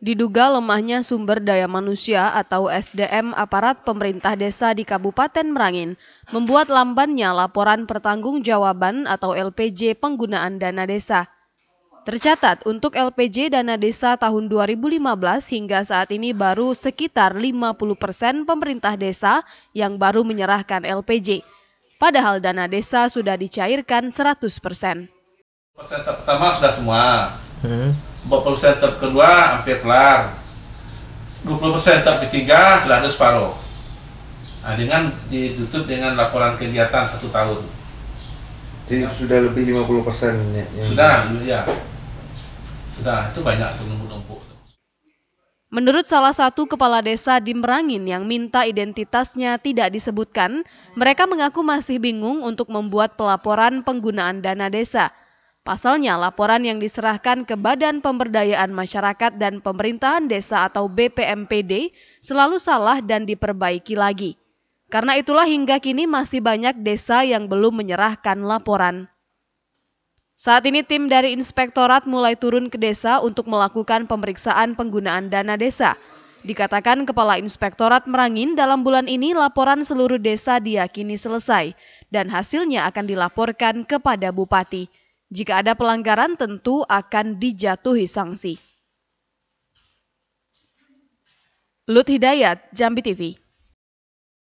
Diduga lemahnya sumber daya manusia atau SDM aparat pemerintah desa di Kabupaten Merangin membuat lambannya laporan pertanggungjawaban atau LPJ penggunaan dana desa. Tercatat untuk LPJ dana desa tahun 2015 hingga saat ini baru sekitar 50 persen pemerintah desa yang baru menyerahkan LPJ. Padahal dana desa sudah dicairkan 100 persen. Persen pertama sudah semua. Hmm. 40 persen kedua hampir kelar. 20 persen ketiga sudah ada separuh. Nah, dengan ditutup dengan laporan kegiatan satu tahun. Jadi ya. sudah lebih 50 persen ya? Sudah, ya. Sudah, itu banyak tuh numpuk-numpuk. Menurut salah satu kepala desa di Merangin yang minta identitasnya tidak disebutkan, mereka mengaku masih bingung untuk membuat pelaporan penggunaan dana desa. Pasalnya, laporan yang diserahkan ke Badan Pemberdayaan Masyarakat dan Pemerintahan Desa atau BPMPD selalu salah dan diperbaiki lagi. Karena itulah hingga kini masih banyak desa yang belum menyerahkan laporan. Saat ini tim dari inspektorat mulai turun ke desa untuk melakukan pemeriksaan penggunaan dana desa. Dikatakan Kepala Inspektorat Merangin dalam bulan ini laporan seluruh desa diyakini selesai dan hasilnya akan dilaporkan kepada Bupati. Jika ada pelanggaran tentu akan dijatuhi sanksi. Lut Hidayat, Jambi TV